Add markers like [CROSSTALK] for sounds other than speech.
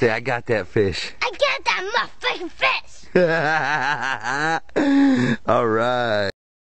Say, I got that fish. I got that motherfucking fish. [LAUGHS] All right.